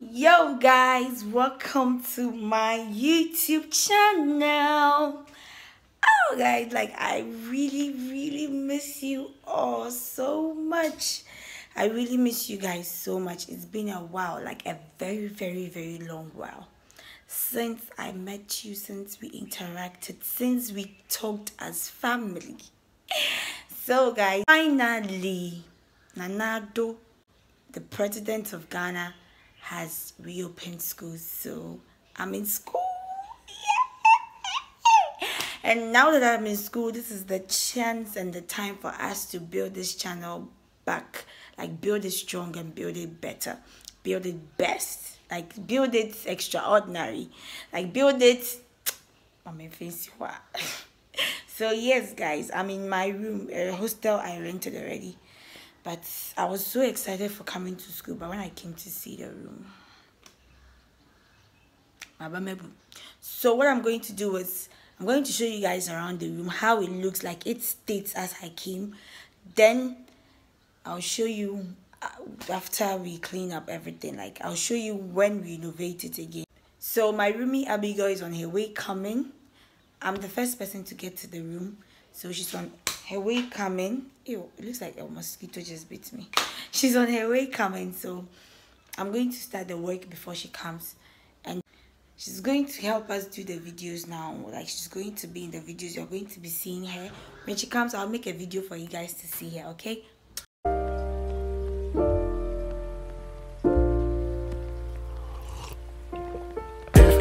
Yo guys, welcome to my YouTube channel. Oh guys, like I really really miss you all so much. I really miss you guys so much. It's been a while, like a very very very long while since I met you, since we interacted, since we talked as family. So guys, finally Nana Addo the president of Ghana has reopened schools. So I'm in school. And now that I'm in school, this is the chance and the time for us to build this channel back. Like build it strong and build it better. Build it best. Like build it extraordinary. Like build it I'm So yes guys, I'm in my room, a hostel I rented already but I was so excited for coming to school. But when I came to see the room, so what I'm going to do is I'm going to show you guys around the room how it looks like it states as I came. Then I'll show you Uh, after we clean up everything. Like I'll show you when we renovate it again. So my roomie Abigail is on her way coming. I'm the first person to get to the room. So she's on her way coming. Ew, it looks like a mosquito just bit me. She's on her way coming, so I'm going to start the work before she comes. And she's going to help us do the videos now. Like she's going to be in the videos. You're going to be seeing her. When she comes, I'll make a video for you guys to see her, okay?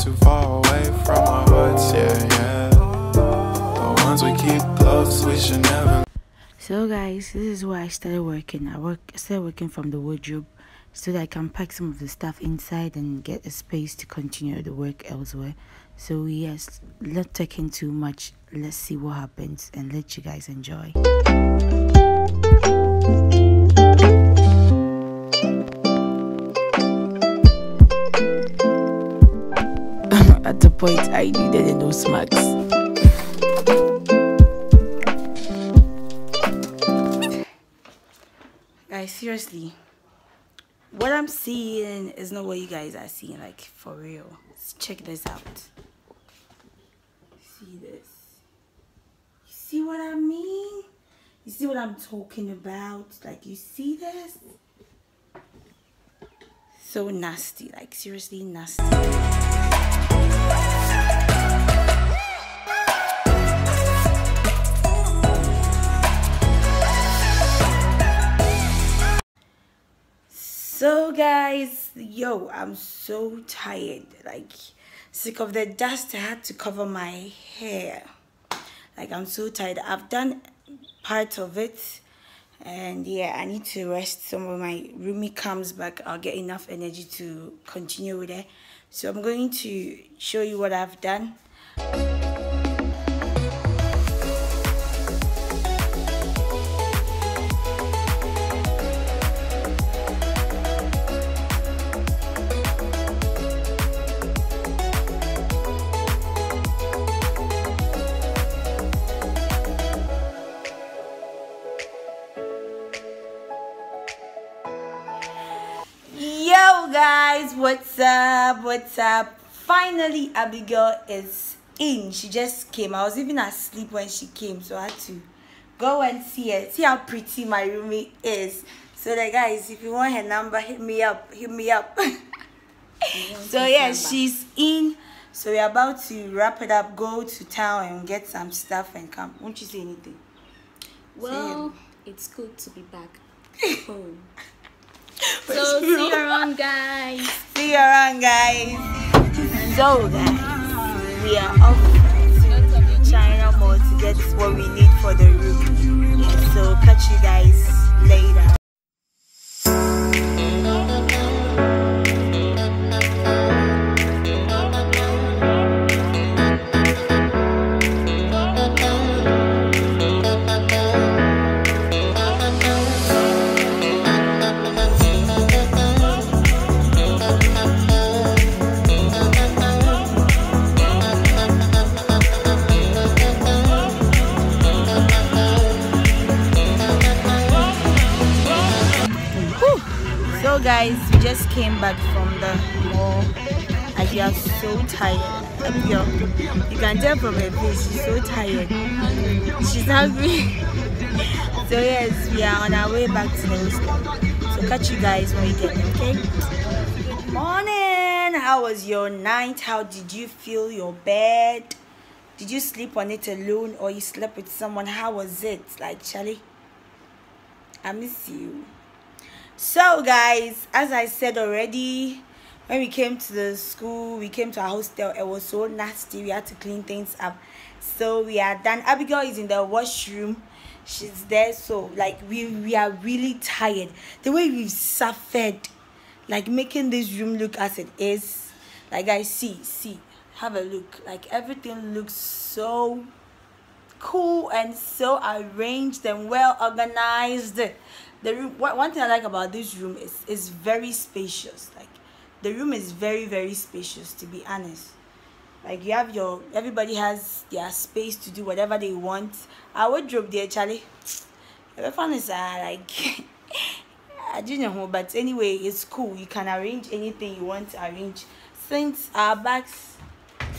Too far away from our hearts, yeah, yeah. The ones we keep close, we should never. So guys, this is where I started working. I work I started working from the wardrobe so that I can pack some of the stuff inside and get a space to continue the work elsewhere. So yes, not taking too much. Let's see what happens and let you guys enjoy. At the point I needed a nose mask. Guys, seriously, what I'm seeing is not what you guys are seeing, like for real. Let's check this out. See this? You see what I mean? You see what I'm talking about? Like, you see this? So nasty, like seriously nasty. Guys, yo, I'm so tired. Like sick of the dust. I had to cover my hair. Like I'm so tired. I've done part of it. And yeah, I need to rest. some of my roomie comes back, I'll get enough energy to continue with it. So I'm going to show you what I've done. What's up? What's up? Finally, Abigail is in. She just came. I was even asleep when she came, so I had to go and see her. See how pretty my roommate is. So the guys, if you want her number, hit me up. Hit me up. so yeah, she's in. So we're about to wrap it up, go to town and get some stuff and come. Won't you say anything? Well, it's good to be back home. so see you around, guys. See you around, guys. So, guys, we are off to China Mall to get what we need for the room. So catch you guys so guys we just came back from the mall. And we are so tired. You. Can tell from her face she's so tired. She's hungry. So yes we are on our way back to the hostel. So catch you guys when we get there okay? Good morning. How was your night? How did you feel your bed? Did you sleep on it alone or you slept with someone? How was it? Like charlie i miss you so guys as i said already when we came to the school we came to our hostel it was so nasty. We had to clean things up. So we are done. Abigail is in the washroom. She's there. So like we we are really tired. The way we've suffered like making this room look as it is like guys see see have a look. Like everything looks so cool and so arranged and well organized the room one thing i like about this room is it's very spacious. Like the room is very very spacious to be honest. Like you have your everybody has their space to do whatever they want. Our wardrobe there charlie. The fun is uh, like i don't know but anyway it's cool. You can arrange anything you want to arrange. Since our bags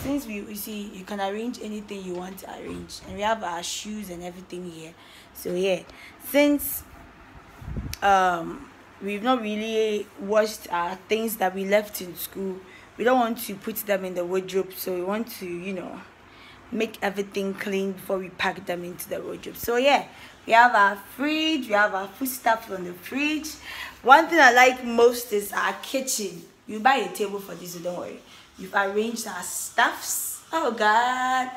since we you see you can arrange anything you want to arrange. And we have our shoes and everything here. So yeah. Since um we've not really washed our things that we left in school. We don't want to put them in the wardrobe so we want to you know make everything clean before we pack them into the wardrobe. So yeah we have our fridge we have our food stuff on the fridge. One thing i like most is our kitchen. You buy a table for this so don't worry. You've arranged our stuffs. Oh god.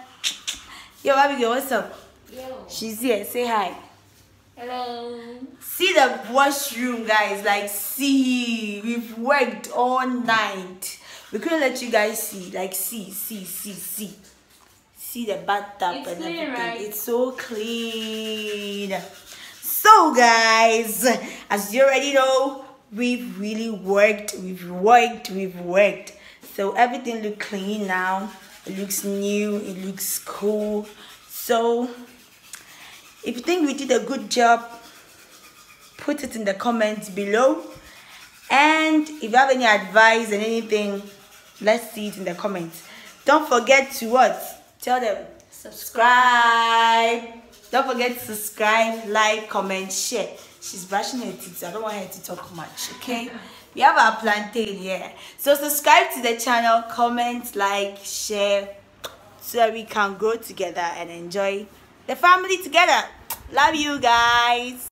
Yo abigail what's up? Yo. she's here. Say hi Hello. see the washroom guys. Like see we've worked all night. We couldn't let you guys see. Like see see see see. See the bathtub It's and clean, everything. right? it's so clean. So guys as you already know we've really worked. We've worked. We've worked. So everything look clean now. It looks new. It looks cool. So if you think we did a good job, put it in the comments below. And if you have any advice and anything, let's see it in the comments. Don't forget to what? Tell them. Subscribe. Don't forget to subscribe, like, comment, share. She's brushing her teeth, so I don't want her to talk much, okay? we have our plantain here. So subscribe to the channel, comment, like, share, so that we can grow together and enjoy the family together. Love you guys.